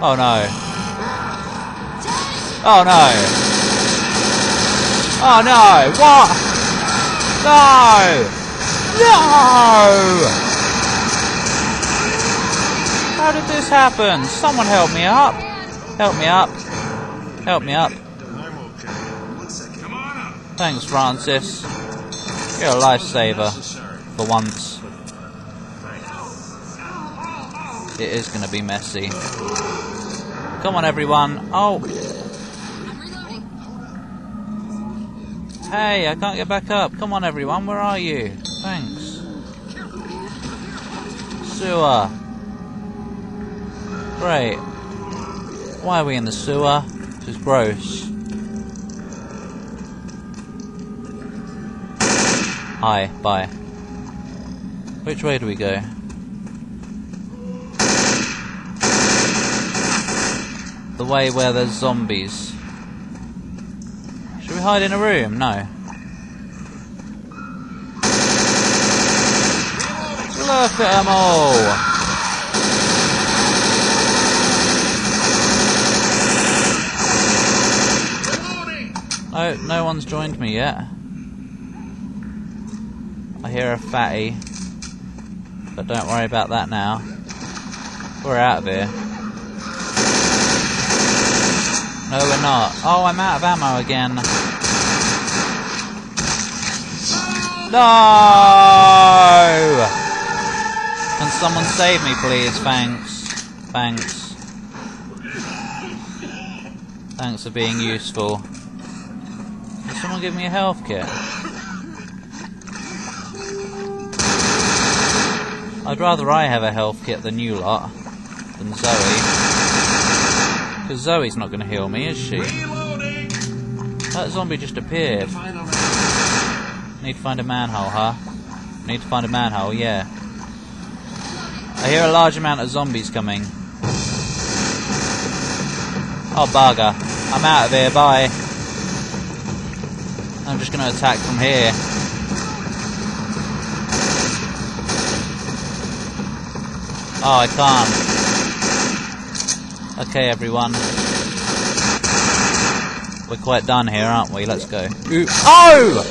Oh no. Oh no. Oh no. What? No. No. How did this happen? Someone help me up. Help me up. Help me up. Thanks, Francis. You're a lifesaver. For once. It is going to be messy. Come on, everyone. Oh. Hey, I can't get back up. Come on, everyone. Where are you? Thanks. Sewer. Great. Why are we in the sewer? This is gross. Hi, bye. Which way do we go? The way where there's zombies. Should we hide in a room? No. Look at them all! No, no one's joined me yet. I hear a fatty. But don't worry about that now. We're out of here. No, we're not. Oh, I'm out of ammo again. No! Can someone save me, please? Thanks. Thanks. Thanks for being useful. Can someone give me a health kit? I'd rather I have a health kit than you lot. Than Zoe. Because Zoe's not going to heal me, is she? Reloading. That zombie just appeared. Need to find a manhole, huh? Need to find a manhole, yeah. I hear a large amount of zombies coming. Oh, bugger. I'm out of here, bye. I'm just going to attack from here. Oh, I can't. Okay, everyone. We're quite done here, aren't we? Let's go. Ooh. Oh!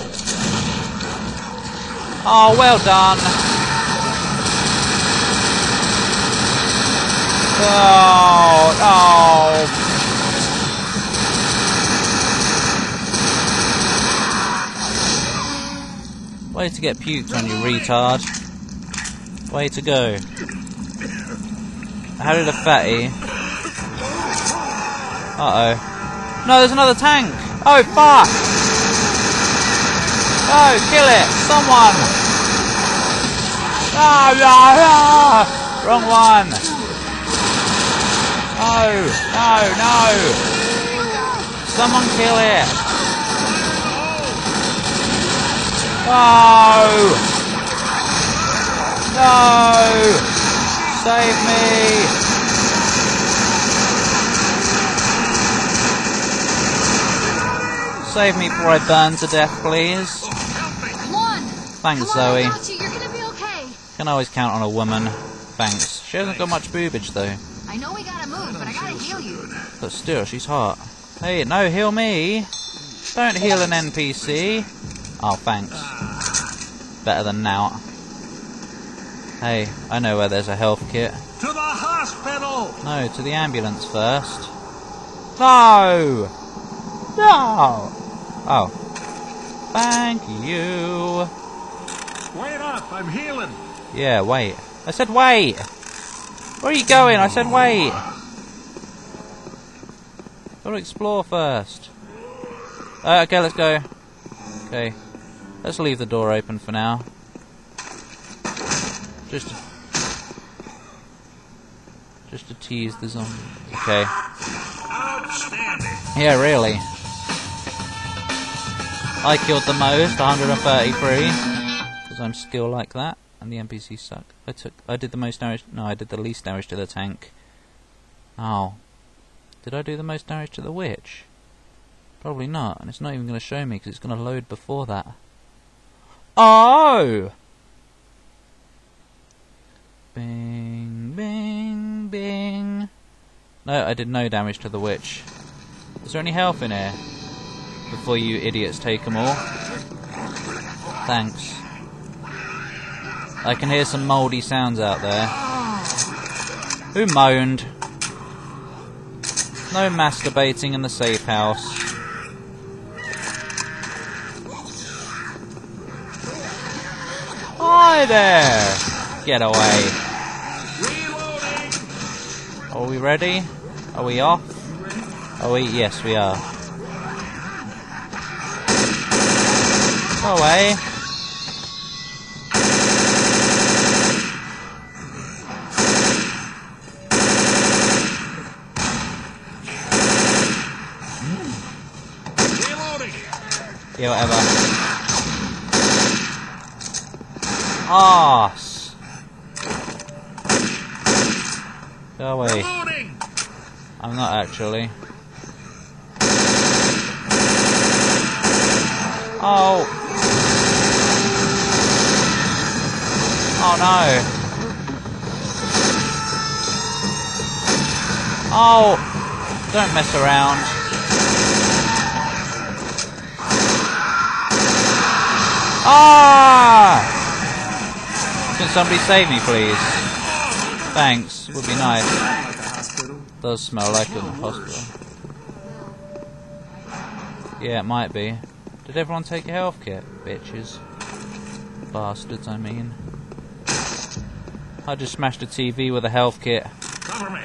Oh, well done. Oh, oh. Way to get puked on, you retard. Way to go. How did a fatty? Uh oh. No, there's another tank! Oh, fuck! Oh, kill it! Someone! Ah, ah, ah! Wrong one! No! No, no! Someone kill it! No! No! Save me! Save me before I burn to death, please. Thanks, Zoe. Okay. Can always count on a woman. Thanks. She hasn't got much boobage, though. I know we gotta move, but I gotta heal you. But still, she's hot. Hey, no, heal me! Don't heal an NPC. Oh, thanks. Better than now. Hey, I know where there's a health kit. To the hospital! No, to the ambulance first. No! No! Oh. Thank you. Wait up, I'm healing. Yeah, wait. I said wait! Where are you going? I said wait! Gotta explore first. Uh, okay, let's go. Okay. Let's leave the door open for now. Just just to tease the zombie. Okay. Outstanding. Yeah, really. I killed the most, 133, because I'm skill like that, and the NPCs suck. I took, I did the most damage. No, I did the least damage to the tank. Oh, did I do the most damage to the witch? Probably not, and it's not even going to show me because it's going to load before that. Oh! Bing, bing, bing. No, I did no damage to the witch. Is there any health in here? Before you idiots take them all. Thanks. I can hear some mouldy sounds out there. Who moaned? No masturbating in the safe house. Hi there! Get away. Are we ready? Are we off? Are we? Yes, we are. Away. Reloading. Yeah, whatever. Arse. Go away. I'm not actually. Oh. No. Oh. Don't mess around. Ah! Can somebody save me, please? Thanks. Would be nice. Does smell like a hospital. Yeah, it might be. Did everyone take a health kit? Bitches. Bastards, I mean. I just smashed a TV with a health kit. Cover me.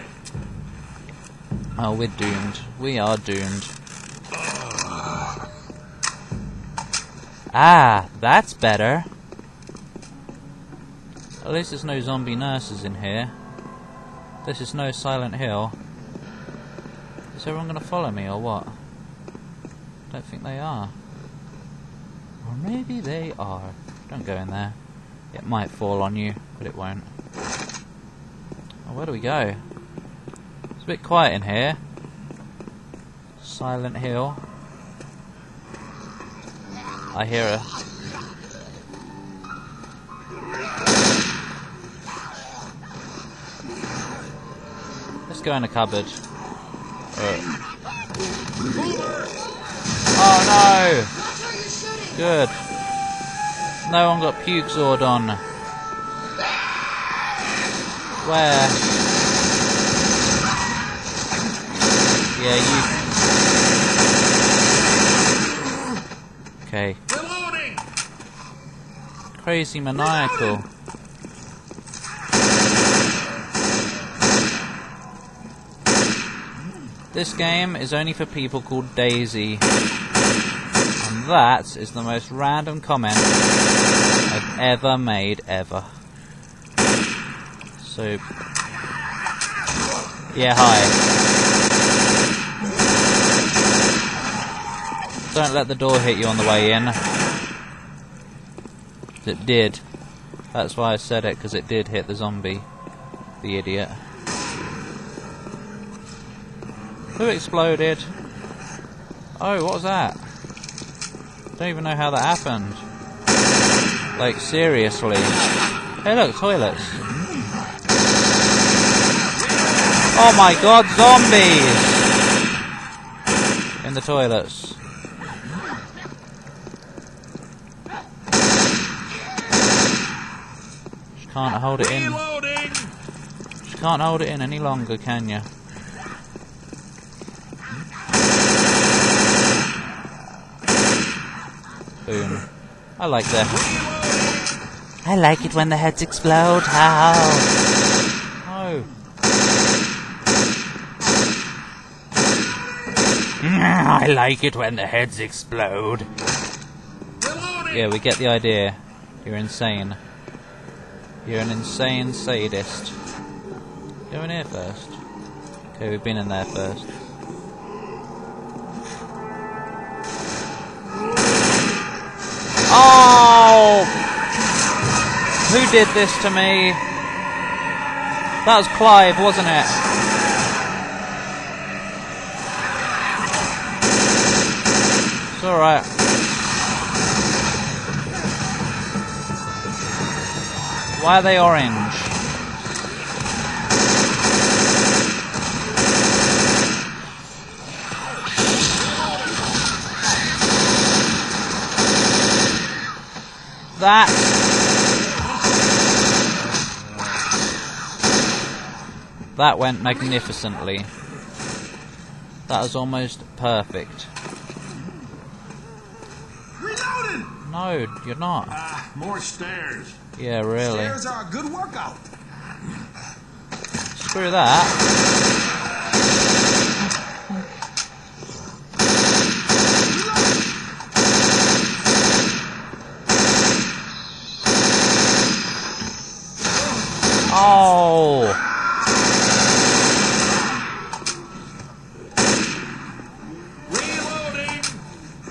Oh, we're doomed. We are doomed. Ah, that's better. At least there's no zombie nurses in here. This is no Silent Hill. Is everyone going to follow me or what? Don't think they are. Or maybe they are. Don't go in there. It might fall on you, but it won't. Oh, where do we go? It's a bit quiet in here. Silent Hill. I hear a. Let's go in the cupboard. Oh no! Good. No one got puke sword on. Where? Yeah, you. Okay. Crazy maniacal. This game is only for people called Daisy. That is the most random comment I've ever made, ever. So. Yeah, hi. Don't let the door hit you on the way in. It did. That's why I said it, because it did hit the zombie. The idiot. Who exploded? Oh, what was that? Don't even know how that happened. Like, seriously. Hey, look, toilets. Oh my god, zombies! In the toilets. Just can't hold it in. Just can't hold it in any longer, can you? I like that. I like it when the heads explode. How? Oh. Mm, I like it when the heads explode. Yeah, we get the idea. You're insane. You're an insane sadist. Go in here first. Okay, we've been in there first. Oh! Who did this to me? That was Clive, wasn't it? It's alright. Why are they orange? That. That went magnificently. That was almost perfect. Reloaded! No, you're not. Ah, more stairs. Yeah, really. Stairs are a good workout. Screw that.